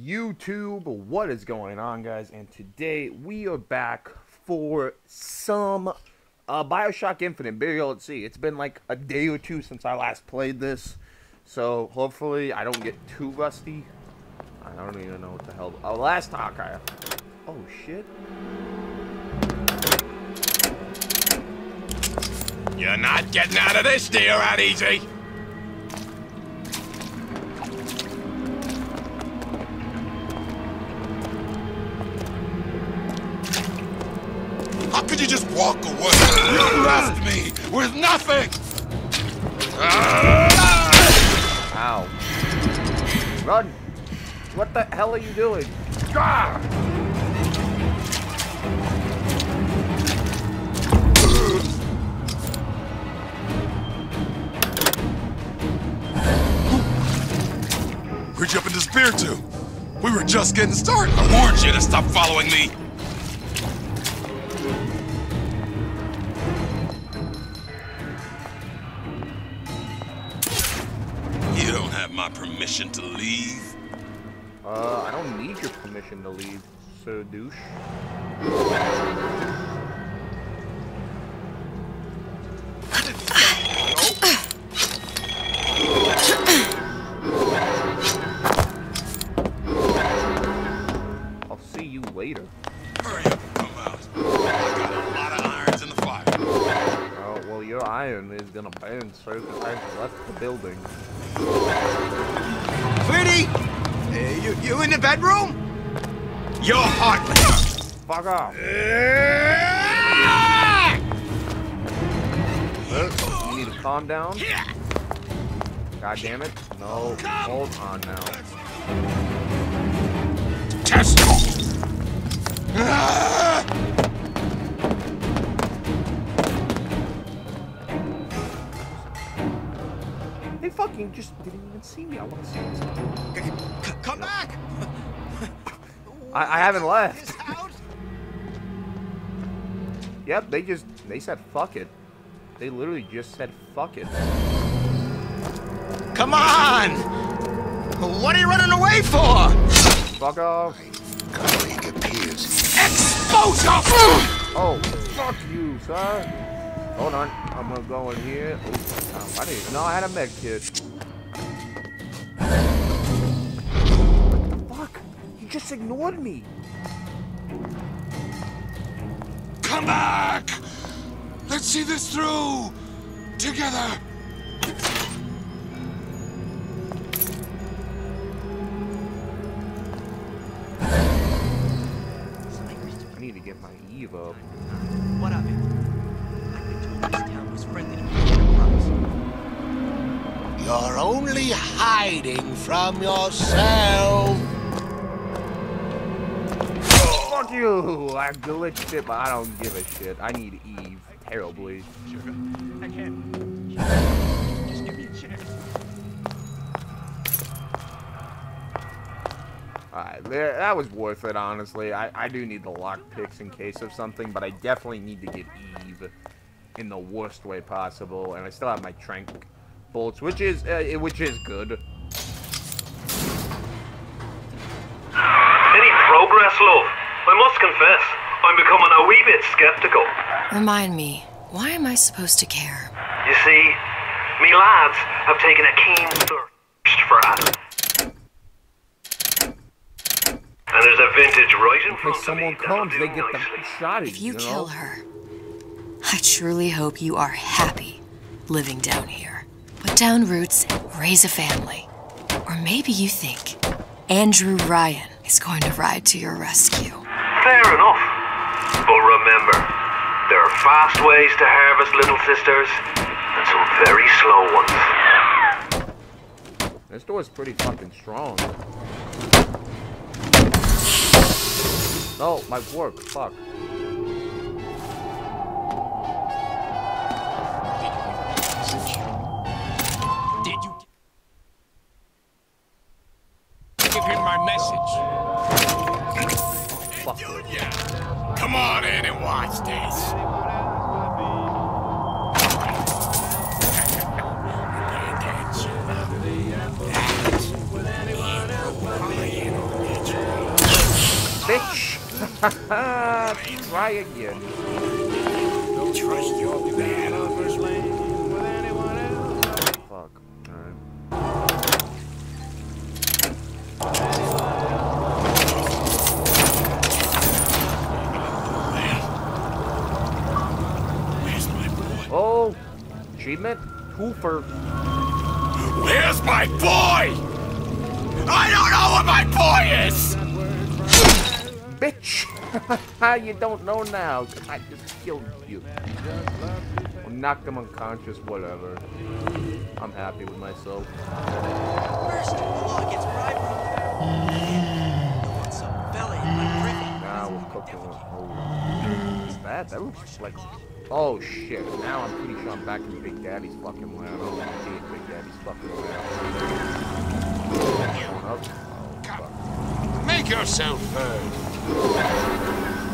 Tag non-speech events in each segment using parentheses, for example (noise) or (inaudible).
YouTube? What is going on, guys? And today we are back for some uh, Bioshock Infinite Burial at Sea. It's been like a day or two since I last played this, so hopefully I don't get too rusty. I don't even know what the hell. Oh, last talk I. Oh shit. You're not getting out of this deal that easy. You left me with nothing! Ow. Run! What the hell are you doing? Ah! Where'd you up in this beer? We were just getting started. I warned you to stop following me. My permission to leave. Uh, I don't need your permission to leave, sir douche. I'll see you later. Hurry up and come out. I got a lot of irons in the fire. Oh, well, your iron is gonna burn, sir, because I've left the building. Bedroom? You're heartless. Fuck off! You need to calm down. God damn it. No, hold on now. Test. They fucking just didn't even see me. I want to see this. C- come back! I, I haven't left. (laughs) Yep, they just, they said fuck it. They literally just said fuck it. Come on! What are you running away for? Fuck off. Colleague appears. Exposure! Oh, fuck you, sir. Hold on. I'm gonna go in here. Oh, I didn't even know I had a med kit. Just ignored me. Come back! Let's see this through! Together! I need to get my Eve up. What of it? I've been told this town was friendly to Peter Cross. You're only hiding from yourself. You! I glitched it, but I don't give a shit. I need Eve terribly. Sugar, I can't. Just give me a chance. Alright, there- that was worth it, honestly. I, I do need the lock picks in case of something, but I definitely need to get Eve in the worst way possible. And I still have my Trank bolts, which is uh, which is good. Confess, I'm becoming a wee bit skeptical. Remind me, why am I supposed to care? You see, me lads have taken a keen thirst for Adam. And there's a vintage right in In front case of me someone that'll comes, do they get the nicely. shot at If you you kill know? her, I truly hope you are happy living down here. Put down roots raise a family. Or maybe you think Andrew Ryan is going to ride to your rescue. Fair enough. But remember, there are fast ways to harvest little sisters, and some very slow ones. This door's pretty fucking strong. No, my work. Fuck. Did you give him my message? Fuck. Come on in and watch this. Bitch! (laughs) Try again. Trust your man. Fuck. Alright. Where's my boy? Oh! Achievement? Where's my boy? I don't know where my boy is! Bitch! (laughs) you don't know now, 'cause I just killed you. Or knocked him unconscious, whatever. I'm happy with myself. First, the law gets bribery. I want some belly like Griffin. Now we're cooking with oh. What's that? That looks like Oh shit. Now I'm pretty sure I'm back in Big Daddy's fucking land. Oh, hate Big Daddy's fucking land. Make yourself heard.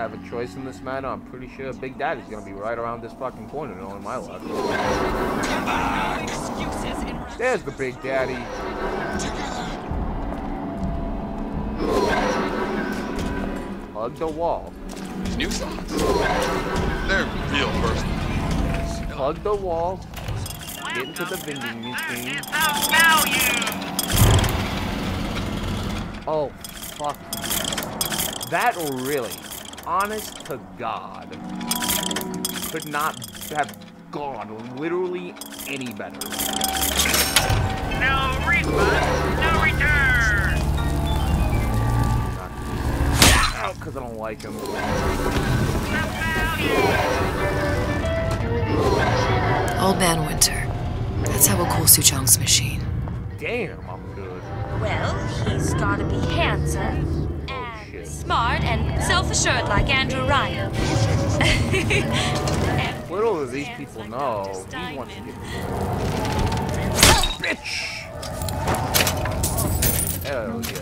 Have a choice in this matter. I'm pretty sure Big Daddy's gonna be right around this fucking corner, knowing my luck. There's the Big Daddy. Hug the wall. New songs. They're real personal. Hug the wall. Get into the vending machine. Oh, fuck. That really, honest to God, could not have gone literally any better. No refund, no return. Out because I don't like him. Old Man Winter. That's how we'll cool Suchong's machine. Damn, I'm good. Well, he's gotta be handsome shit. and smart and self-assured like Andrew Ryan. (laughs) Little do these people know, he wants to get Bitch! Hell yeah.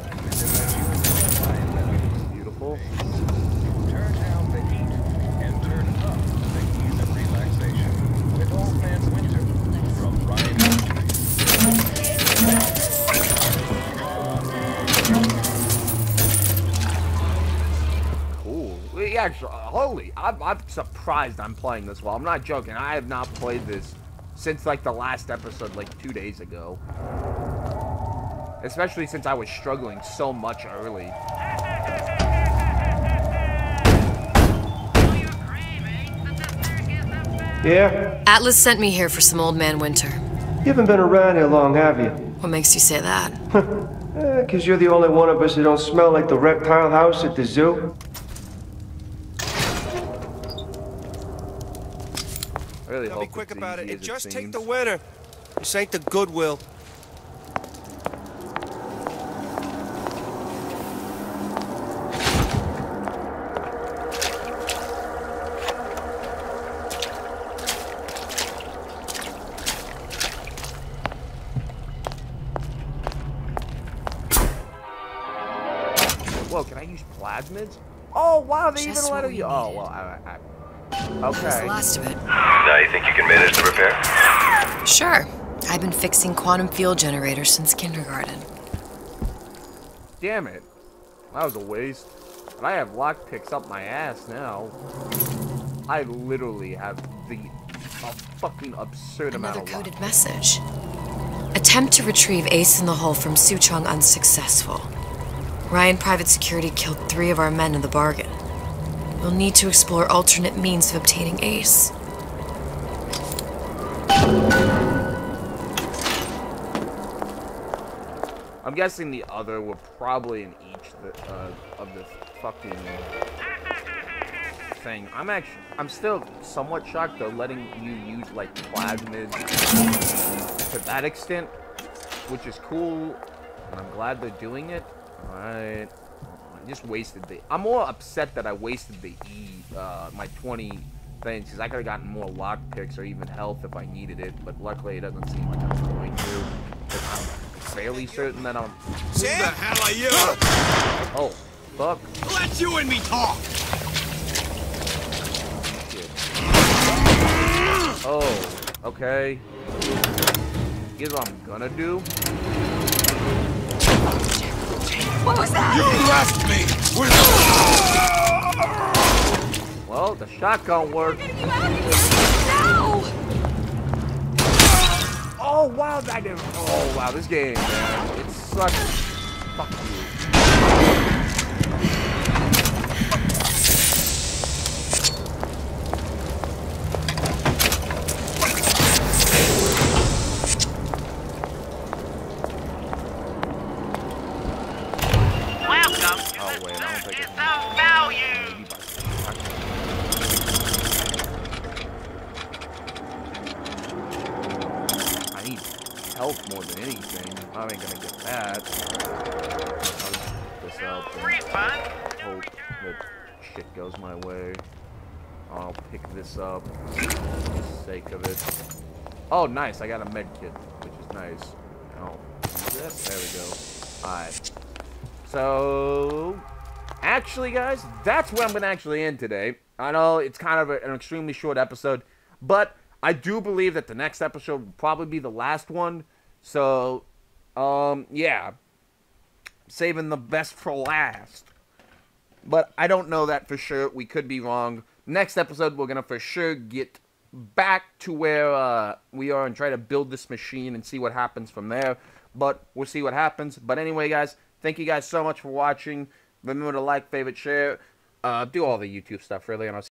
Actually, uh, holy, I'm, I'm surprised I'm playing this well. I'm not joking. I have not played this since like the last episode, like two days ago. Especially since I was struggling so much early. Yeah? Atlas sent me here for some Old Man Winter. You haven't been around here long, have you? What makes you say that? (laughs) Eh, cause you're the only one of us that don't smell like the reptile house at the zoo. Really Now hope be quick it's about easy it and as just take the winner. This ain't the Goodwill. Whoa, can I use plasmids? Oh, wow, they Just even let you... use. Oh, needed. well, I, I, That's the okay. last of it. Now you think you can manage the repair? Sure. I've been fixing quantum field generators since kindergarten. Damn it. That was a waste. But I have lockpicks up my ass now. I literally have the a fucking absurd Another amount of coded lock. message. Attempt to retrieve Ace in the Hole from Suchong unsuccessful. Ryan Private Security killed three of our men in the bargain. We'll need to explore alternate means of obtaining Ace. I'm guessing the other were probably in each the, uh, of the fucking thing. I'm actually, I'm still somewhat shocked they're letting you use like plasmids to that extent, which is cool, and I'm glad they're doing it. Alright. I just wasted the, I'm more upset that I wasted the E, uh, my 20 things, because I could have gotten more lock picks or even health if I needed it, but luckily it doesn't seem like I'm going to. 'cause I'm fairly certain that I'm, Who the hell are you? oh, fuck. Let you and me talk. Oh, Okay. Here's what I'm gonna do. What was that? You left me with Well, the shotgun worked. No! Oh wow, that didn't. Oh wow, this game, man, it sucks. Fuck you. Welcome Oh wait, I don't think it's of Value. I need health more than anything. I ain't gonna get that. I'll this up and Refund. hope that shit goes my way. I'll pick this up for the sake of it. Oh, nice. I got a med kit, which is nice. Oh. There we go. Alright. So, actually, guys, that's where I'm going to actually end today. I know it's kind of a, an extremely short episode, but I do believe that the next episode will probably be the last one. So, um, yeah. Saving the best for last. But I don't know that for sure. We could be wrong. Next episode, we're going to for sure get back to where uh, we are and try to build this machine and see what happens from there. But we'll see what happens. But anyway, guys, thank you guys so much for watching. Remember to like, favorite, share. Uh, do all the YouTube stuff, really. And I'll